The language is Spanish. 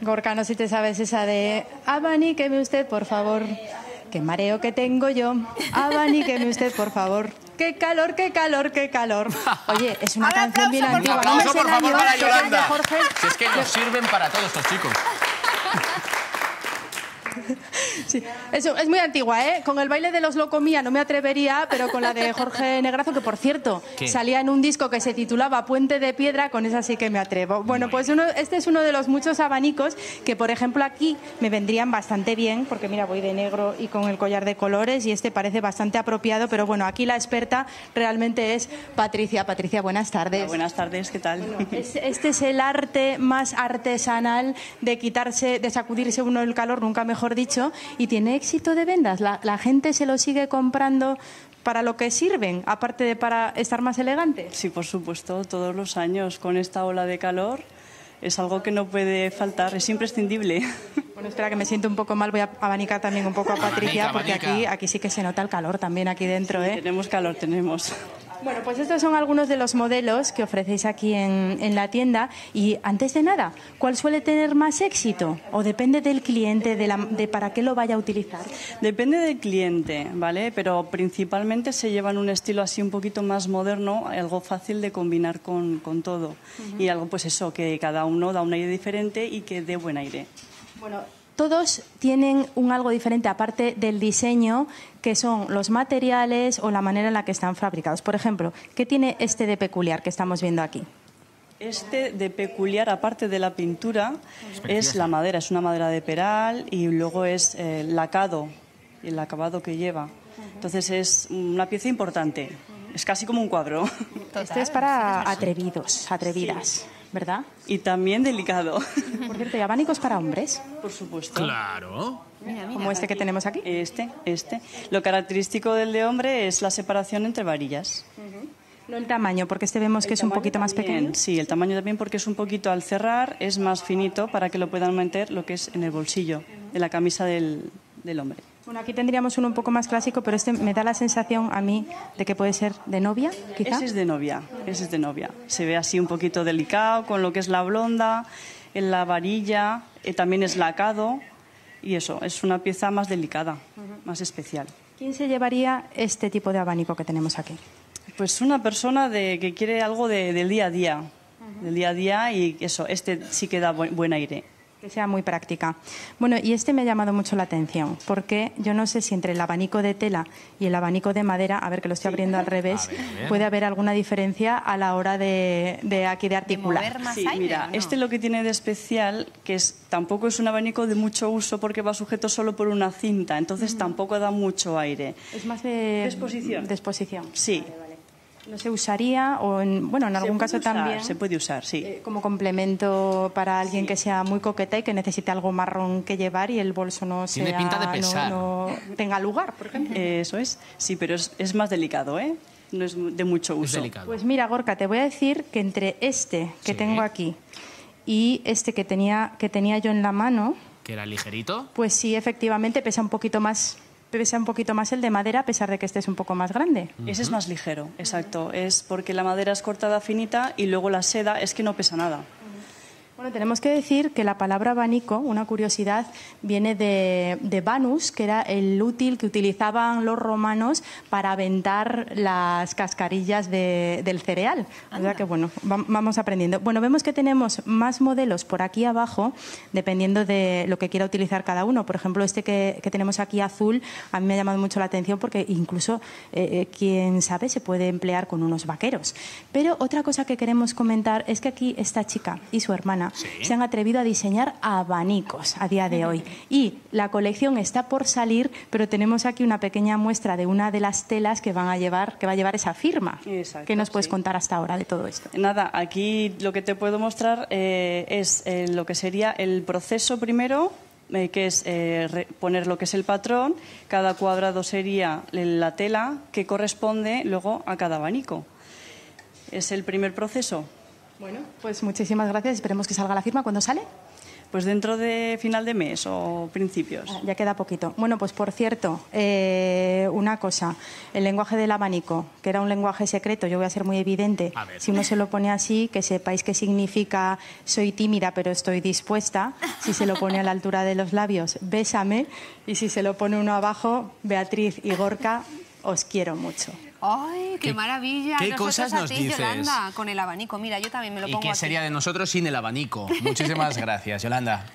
Gorka, no sé si te sabes esa de abaníqueme usted, por favor. Qué mareo que tengo yo. Abaníqueme usted, por favor. Qué calor, qué calor, qué calor. Oye, es una Un canción bien aplauso, por antigua. Un aplauso, por favor, para Yolanda. Si es que nos sirven para todos estos chicos. Sí, eso es muy antigua, ¿eh? Con el baile de los Locomía no me atrevería, pero con la de Jorge Negrazo, que por cierto, ¿Qué? salía en un disco que se titulaba Puente de Piedra, con esa sí que me atrevo. Bueno, pues uno, este es uno de los muchos abanicos que, por ejemplo, aquí me vendrían bastante bien, porque mira, voy de negro y con el collar de colores, y este parece bastante apropiado, pero bueno, aquí la experta realmente es Patricia. Patricia, buenas tardes. Buenas tardes, ¿qué tal? Es- Este es el arte más artesanal de quitarse, de sacudirse uno el calor, nunca mejor dicho, y tiene éxito de vendas. La, la gente se lo sigue comprando para lo que sirven, aparte de para estar más elegante. Sí, por supuesto, todos los años con esta ola de calor es algo que no puede faltar, es imprescindible. Bueno, espera que me siento un poco mal, voy a abanicar también un poco a Patricia, Abanica, porque abanica. aquí, aquí sí que se nota el calor también aquí dentro, ¿eh? Tenemos calor, tenemos. Bueno, pues estos son algunos de los modelos que ofrecéis aquí en, en la tienda. Y antes de nada, ¿cuál suele tener más éxito? ¿O depende del cliente, de, la- de para qué lo vaya a utilizar? Depende del cliente, ¿vale? Pero principalmente se llevan un estilo así un poquito más moderno, algo fácil de combinar con, con todo. Y algo, pues eso, que cada uno da un aire diferente y que dé buen aire. Bueno, todos tienen un algo diferente aparte del diseño, que son los materiales o la manera en la que están fabricados. Por ejemplo, ¿qué tiene este de peculiar que estamos viendo aquí? Este de peculiar, aparte de la pintura, es la madera. Es una madera de peral y luego es eh, lacado, el acabado que lleva. Entonces es una pieza importante. Es casi como un cuadro. Este es para atrevidos, atrevidas, ¿verdad? Y también delicado, Por cierto, ¿y abanicos para hombres? por supuesto. Claro. Como este que tenemos aquí. Este, este. Lo característico del de hombre es la separación entre varillas. No el tamaño, porque este vemos que El es un poquito más pequeño. Sí, el tamaño también porque es un poquito al cerrar, es más finito para que lo puedan meter lo que es en el bolsillo de la camisa del, del hombre. Bueno, aquí tendríamos uno un poco más clásico, pero este me da la sensación a mí de que puede ser de novia, quizá. Ese es de novia, ese es de novia. Se ve así un poquito delicado con lo que es la blonda, en la varilla, eh, también es lacado y eso, es una pieza más delicada, más especial. ¿Quién se llevaría este tipo de abanico que tenemos aquí? Pues una persona de, que quiere algo de- del día a día, del día a día y eso, este sí que da buen, buen aire. Que sea muy práctica. Bueno, y este me ha llamado mucho la atención, porque yo no sé si entre el abanico de tela y el abanico de madera, a ver que lo estoy abriendo al revés, A ver, a ver. puede haber alguna diferencia a la hora de, de aquí de articular. mover más Sí, aire, mira, este lo que tiene de especial, que es tampoco es un abanico de mucho uso porque va sujeto solo por una cinta, entonces tampoco da mucho aire. Es más de Disposición. de exposición. Sí. No se usaría, o en, bueno, en algún caso usar, también. Se puede usar, sí. eh, como complemento para alguien que sea muy coqueta y que necesite algo marrón que llevar y el bolso no Tiene sea- pinta de pesar. no tenga lugar, por ejemplo. Eso es, sí, pero es, es más delicado, ¿eh? No es de mucho Es uso. delicado. Pues mira, Gorka, te voy a decir que entre este que Sí. tengo aquí y este que tenía, que tenía yo en la mano, Que era ligerito. pues sí, efectivamente pesa un poquito más, pesa un poquito más el de madera, a pesar de que este es un poco más grande. Ese es más ligero, exacto. Es porque la madera es cortada finita y luego la seda es que no pesa nada. Bueno, tenemos que decir que la palabra abanico, una curiosidad, viene de, de vanus, que era el útil que utilizaban los romanos para aventar las cascarillas de- del cereal. O sea que, bueno, va- vamos aprendiendo. Bueno, vemos que tenemos más modelos por aquí abajo, dependiendo de lo que quiera utilizar cada uno. Por ejemplo, este que, que tenemos aquí azul, a mí me ha llamado mucho la atención porque incluso, eh, eh, quién sabe, se puede emplear con unos vaqueros. Pero otra cosa que queremos comentar es que aquí esta chica y su hermana Sí. se han atrevido a diseñar abanicos a día de hoy. Y la colección está por salir, pero tenemos aquí una pequeña muestra de una de las telas que van a llevar, que va a llevar esa firma. Exacto, ¿Qué nos puedes sí. contar hasta ahora de todo esto? Nada, aquí lo que te puedo mostrar eh, es eh, lo que sería el proceso primero, eh, que es eh, re- poner lo que es el patrón. Cada cuadrado sería la tela que corresponde luego a cada abanico. Es el primer proceso. Bueno, pues muchísimas gracias. Esperemos que salga la firma. ¿Cuándo sale? Pues dentro de final de mes o principios. Ah, Ya queda poquito. Bueno, pues por cierto, eh, una cosa, el lenguaje del abanico, que era un lenguaje secreto, yo voy a ser muy evidente. A ver. Si uno se lo pone así, que sepáis que significa soy tímida pero estoy dispuesta. Si se lo pone a la altura de los labios, bésame. Y si se lo pone uno abajo, Beatriz y Gorka, os quiero mucho. ¡Ay, qué, ¿Qué- maravilla! qué Nosotros cosas a nos ti, dices? Yolanda, con el abanico. Mira, yo también me lo ¿Y pongo qué aquí. sería de nosotros sin el abanico? Muchísimas gracias, Yolanda.